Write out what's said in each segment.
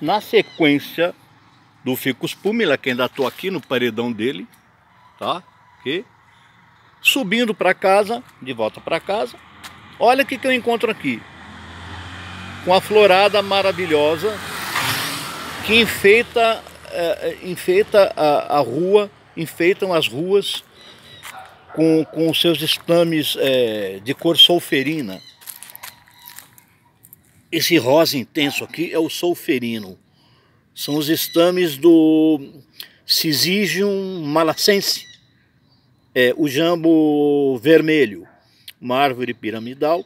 na sequência do Ficus pumila, que ainda estou aqui no paredão dele, tá? Aqui. Subindo para casa, de volta para casa, olha o que, que eu encontro aqui. Uma florada maravilhosa que enfeita, é, enfeita a, a, rua, enfeitam as ruas com, com seus estames é, de cor solferina. Esse rosa intenso aqui é o solferino. São os estames do Syzygium malacense. É, o jambo vermelho, uma árvore piramidal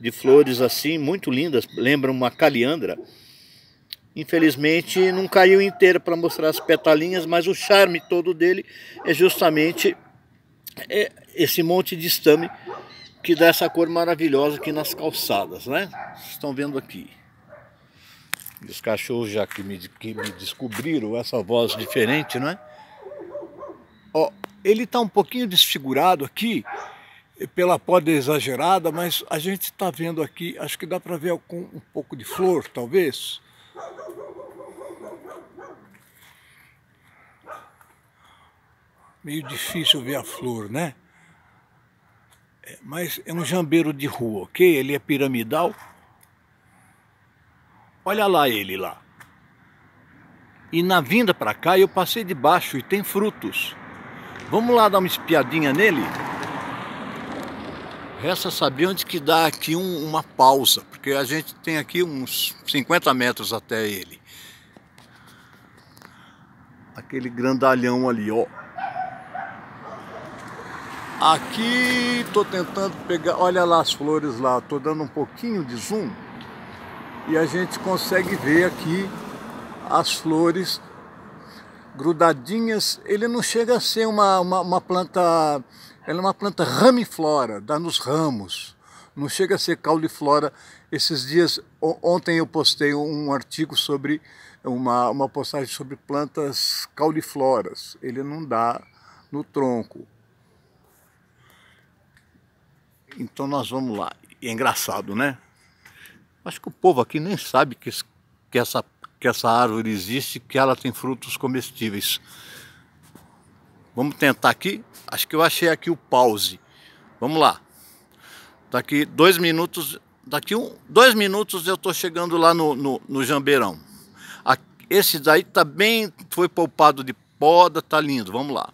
de flores assim, muito lindas, lembram uma caliandra. Infelizmente não caiu inteira para mostrar as petalinhas, mas o charme todo dele é justamente é, esse monte de estame que dá essa cor maravilhosa aqui nas calçadas, né? Vocês estão vendo aqui. Os cachorros já que me, que me descobriram essa voz diferente, não é? Ó, ele está um pouquinho desfigurado aqui pela poda exagerada, mas a gente está vendo aqui, acho que dá para ver com um pouco de flor, talvez. Meio difícil ver a flor, né? Mas é um jambeiro de rua, ok? Ele é piramidal. Olha lá ele lá. E na vinda para cá eu passei de baixo e tem frutos. Vamos lá dar uma espiadinha nele? Resta saber onde que dá aqui um, uma pausa, porque a gente tem aqui uns 50 metros até ele. Aquele grandalhão ali, ó. Aqui tô tentando pegar, olha lá as flores lá, tô dando um pouquinho de zoom e a gente consegue ver aqui as flores grudadinhas. Ele não chega a ser uma, uma, uma planta, ela é uma planta ramiflora, dá nos ramos. Não chega a ser cauliflora. Esses dias, ontem eu postei um artigo sobre uma, uma postagem sobre plantas caulifloras. Ele não dá no tronco. Então nós vamos lá. E é engraçado, né? Acho que o povo aqui nem sabe que, que, essa, que essa árvore existe, que ela tem frutos comestíveis. Vamos tentar aqui. Acho que eu achei aqui o pause. Vamos lá. Daqui dois minutos, daqui um, dois minutos eu estou chegando lá no, no, no jambeirão. Esse daí tá bem, foi poupado de poda, tá lindo. Vamos lá.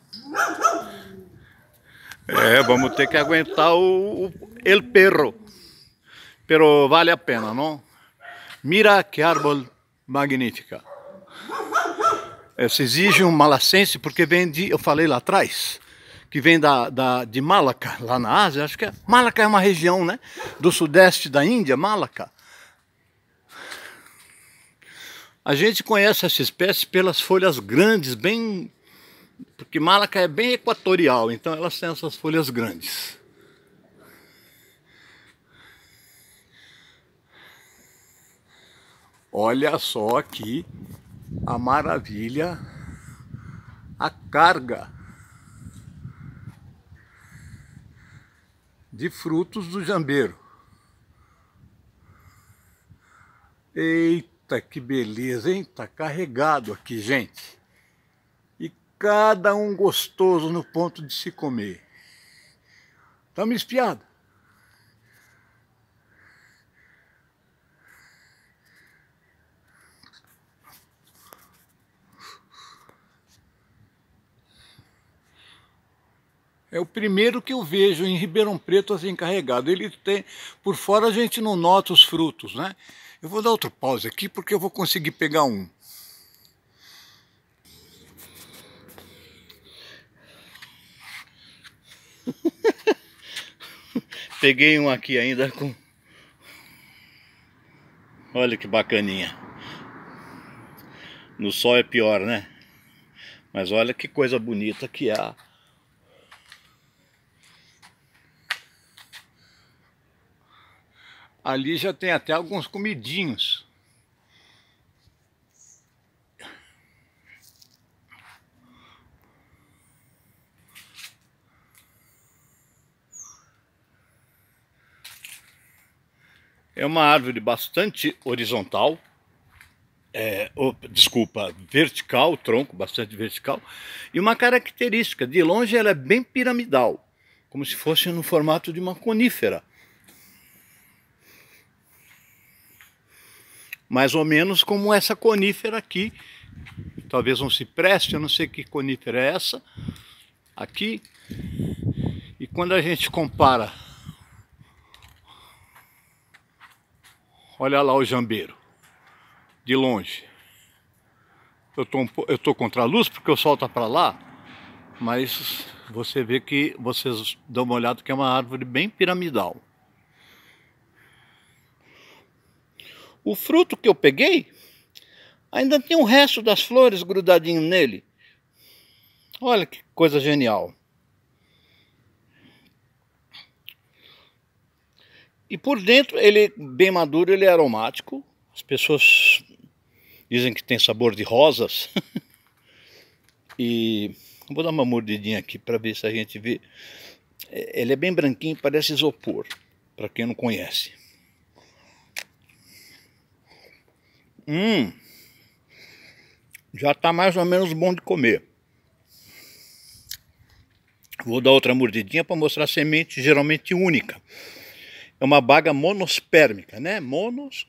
É, vamos ter que aguentar o, o el perro. Pero vale a pena, não? Mira que árvore magnífica. Se exige um malacense porque vem de, eu falei lá atrás, que vem da, da, de Malaca, lá na Ásia, acho que é. Malaca é uma região, né? Do sudeste da Índia, Malaca. A gente conhece essa espécie pelas folhas grandes, bem porque Malaca é bem equatorial, então elas têm essas folhas grandes. Olha só aqui a maravilha, a carga de frutos do jambeiro. Eita, que beleza, hein? Tá carregado aqui, gente cada um gostoso no ponto de se comer. Estamos espiados. É o primeiro que eu vejo em Ribeirão Preto assim carregado. Ele tem, por fora a gente não nota os frutos, né? Eu vou dar outro pause aqui porque eu vou conseguir pegar um. Peguei um aqui ainda com... Olha que bacaninha. No sol é pior, né? Mas olha que coisa bonita que é. Ali já tem até alguns comidinhos. É uma árvore bastante horizontal. é, desculpa, vertical, tronco bastante vertical, e uma característica, de longe ela é bem piramidal, como se fosse no formato de uma conífera. Mais ou menos como essa conífera aqui, talvez um cipreste, eu não sei que conífera é essa, aqui, e quando a gente compara, olha lá o jambeiro, de longe. Eu tô, eu tô contra a luz porque o sol tá para lá, mas você vê que vocês dão uma olhada que é uma árvore bem piramidal. O fruto que eu peguei ainda tem o resto das flores grudadinho nele. Olha que coisa genial. E por dentro, ele bem maduro, ele é aromático. As pessoas dizem que tem sabor de rosas. e vou dar uma mordidinha aqui para ver se a gente vê. É, ele é bem branquinho, parece isopor, para quem não conhece. Hum, já está mais ou menos bom de comer. Vou dar outra mordidinha para mostrar a semente geralmente única é uma baga monospérmica, né? Monos,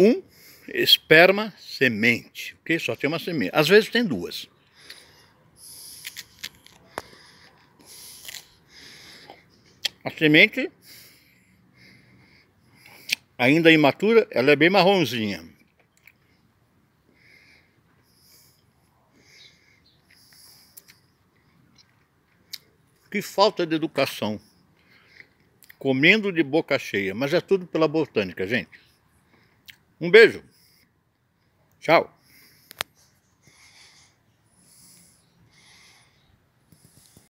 um esperma semente, ok? Só tem uma semente. Às vezes tem duas. A semente, ainda imatura, ela é bem marronzinha. Que falta de educação comendo de boca cheia, mas é tudo pela botânica, gente. Um beijo. Tchau.